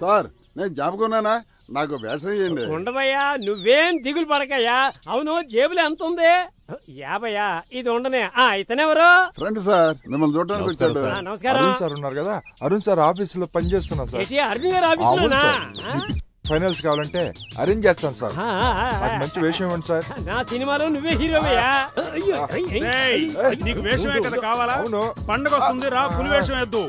Sir నేను జ్ఞాపకున్నానా నాకు వేషం ఇవ్వండి ఉండవయ్యా నువ్వేం దిగులు పడకయ్యా? అవును జేబులో ఎంత ఉంది? యాభయ్యా ఇది ఉండనే. ఆ ఇతనెవరు ఫ్రెండ్ సార్ మిమ్మల్ని చూడడానికి వచ్చాడు. నమస్కారం. అరుణ్ సార్ ఉన్నారు కదా? అరుణ్ సార్ ఆఫీస్లో పని చేస్తున్నా సార్. ఏంటి అరవింద్ గారు సార్. ఫైనల్స్ కావాలంటే అరేంజ్ చేస్తాను సార్. మంచి వేషం ఇవ్వండి సార్. నా సినిమాలో నువ్వే హీరోవయ్యా అయ్యో, ఏయ్, నీకు వేషమే కదా కావాలా? అవును. పండగ వస్తుంది రా పులి వేషం వేద్దు.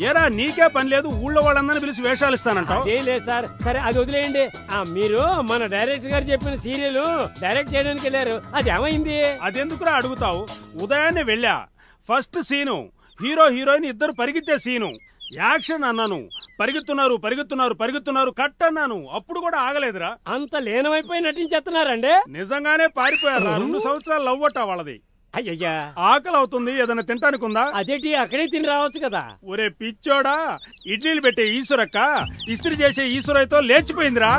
ఏరా నీకే పని లేదు ఊళ్ళో వాళ్ళందరినీ పిలిచి వేషాలు ఇస్తానంటావు? అదేం లేదు సార్. సరే అది వదిలేయండి. ఆ మీరు మన డైరెక్టర్ గారు చెప్పిన సీరియల్ డైరెక్ట్ చేయడానికి వెళ్ళారు. అది ఏమైంది? అదెందుకురా అడుగుతావు? ఉదయాన్నే వెళ్ళా. ఫస్ట్ సీను హీరో హీరోయిన్ ఇద్దరు పరిగెత్తే సీను. యాక్షన్ అన్నాను. పరిగెత్తున్నారు పరిగెత్తున్నారు పరిగెత్తున్నారు కట్ అన్నాను. అప్పుడు కూడా ఆగలేదురా. అంత లీనమైపోయి నటించేస్తున్నారండి? నిజంగానే పారిపోయారు? రెండు సంవత్సరాలు లవ్వట వాళ్ళది. అయ్యయ్యా. ఆకలి అవుతుంది ఏదైనా తింటానికి ఉందా అదేంటి అక్కడే తిని రావచ్చు కదా. ఒరే పిచ్చోడా ఇడ్లీలు పెట్టే ఈశ్వరక్క ఇస్త్రీ చేసే ఈశ్వరయ్యతో లేచిపోయిందిరా?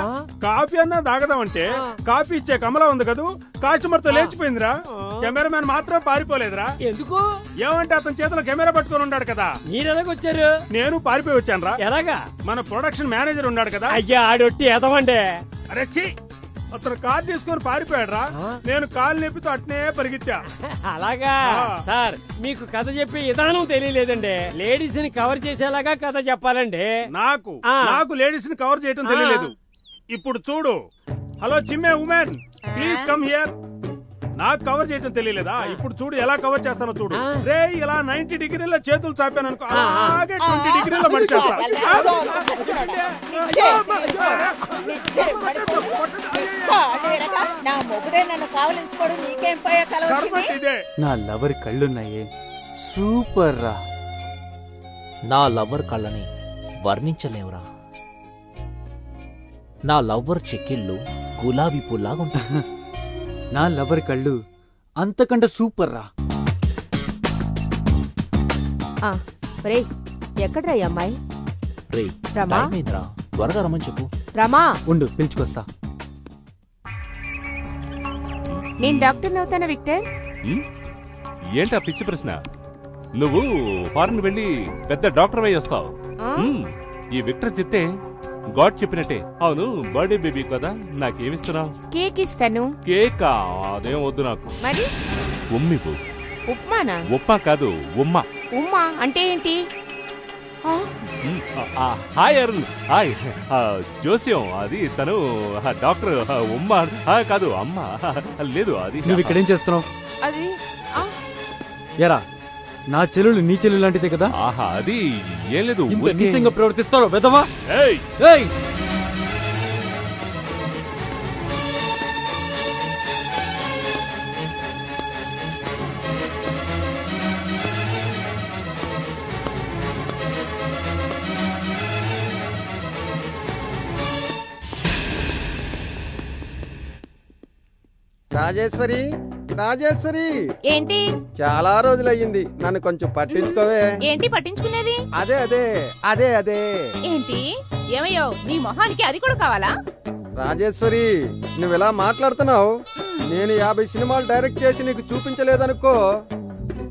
కాఫీ అన్నా తాగదామంటే. కాఫీ ఇచ్చే కమల ఉంది కదూ కస్టమర్తో. లేచిపోయిందిరా. కెమెరామెన్ మాత్రం పారిపోలేదురా. ఎందుకు? ఏమంటే అతని చేతిలో కెమెరా పట్టుకొని ఉన్నాడు కదా. మీరు ఎలాగొచ్చారు నేను పారిపోయి వచ్చానురా. ఎలాగా? మన ప్రొడక్షన్ మేనేజర్ ఉన్నాడు కదా. అయ్యా ఆడొట్టి ఎదవండి. అరే! అతను కార్ తీసుకొని పారిపోయాడురా? నేను కాలు నొప్పితో అట్నే పరిగెత్తా అలాగా. సార్ మీకు కథ చెప్పే విధానం తెలియలేదండి లేడీస్ని కవర్ చేసేలాగా కథ చెప్పాలండి నాకు. నాకు లేడీస్ని కవర్ చేయటం. తెలియలేదు ఇప్పుడు చూడు హలో చిమ్మే ఉమెన్ ప్లీజ్ కమ్ హియర్ నాకు కవర్ చేయటం తెలియలేదా ఇప్పుడు చూడు ఎలా కవర్ చేస్తానో చూడు. రే ఇలా నైన్టీ డిగ్రీల చేతులు చాపాను అనుకో. అలాగే ట్వంటీ డిగ్రీల నా మొగుడే నన్ను కావలించుకోడు నీకేం పోయా కర్మ కలవచ్చింది ఇదే. నా లవర్ కళ్ళున్నాయే. సూపర్ రా. నా లవ్వర్ కళ్ళని వర్ణించలేవురా. నా లవ్వర్ చెక్కిళ్ళు గులాబీ పుల్లాగుంటాయి నా లవర్ కళ్ళు అంతకంటే సూపర్ రా. రే ఎక్కడ్రా ఈ అమ్మాయి? రే రమా? టైం అయిందిరా. త్వరగా రమ్మని చెప్పు. రమా? ఉండు పిలుచుకొస్తా. నేను డాక్టర్ అవుతానా విక్టర్? ఏంటా పిచ్చి ప్రశ్న? నువ్వు ఫారెన్ వెళ్ళి పెద్ద డాక్టర్ అయి వస్తావు. ఈ విక్టర్ చెప్తే గాడ్ చెప్పినట్టే. అవును బర్త్డే బేబీ కదా నాకేమిస్తున్నావు? కేక్ ఇస్తాను. కేకా? అదేం వద్దు నాకు. మరి? ఉమ్మిపు ఉప్మానా? ఉప్మా కాదు ఉమ్మ. ఉమ్మా అంటే ఏంటి? హాయ్ అరుణ్. హాయ్. ఆ, జోస్యం అది తను ఆ, డాక్టర్ ఉమ్మ. కాదు అమ్మ. లేదు అది నువ్వు ఇక్కడేం చేస్తున్నావు? అది ఆ, ఎరా నా చెల్లెలు నీ చెల్లెలు లాంటిదే కదా? ఆహా అది ఏం లేదు నీచంగా ప్రవర్తిస్తారో వెదవా ఏయ్! ఏయ్! రాజేశ్వరి రాజేశ్వరి. ఏంటి? చాలా రోజులయ్యింది. నన్ను కొంచెం పట్టించుకోవే. ఏంటి పట్టించుకునేది? అదే అదే అదే అదే. ఏంటి? ఏమయ్యో నీ మొహానికి అది కూడా కావాలా? రాజేశ్వరి నువ్వు ఇలా మాట్లాడుతున్నావు? నేను యాభై సినిమాలు డైరెక్ట్ చేసి నీకు చూపించలేదనుకో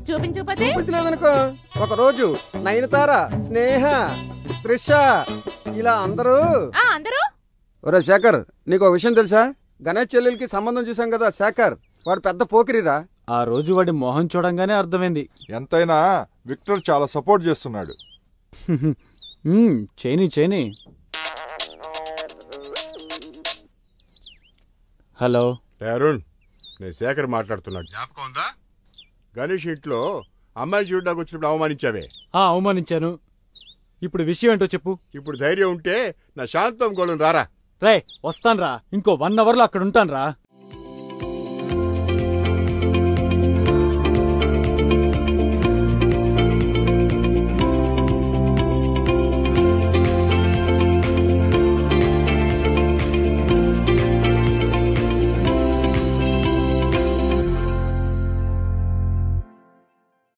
చూపించకపోతే? చూపించలేదనుకో. ఒక రోజు నయనతార స్నేహ త్రిష ఇలా అందరూ ఆ అందరూ? ఒరే శేఖర్ నీకు ఒక విషయం తెలుసా? గణేష్ చెల్లెలకి సంబంధం చూసాం కదా శేఖర్. వాడు పెద్ద పోకిరిరా. ఆ రోజు వాడి మొహం చూడంగానే అర్థమైంది. ఎంతైనా విక్టర్ చాలా సపోర్ట్ చేస్తున్నాడు. చేయని చేయని హలో. అరుణ్ నేను శేఖర్ మాట్లాడుతున్నాడు జ్ఞాపకం ఉందా? గణేష్ ఇంట్లో అమ్మాయిని చూడడానికి వచ్చినప్పుడు అవమానించావే. ఆ అవమానించాను. ఇప్పుడు విషయం ఏంటో చెప్పు. ఇప్పుడు ధైర్యం ఉంటే నా శాంతం గోళం రారా. రే వస్తాన్రా. ఇంకో వన్ అవర్లో అక్కడ ఉంటాన్రా.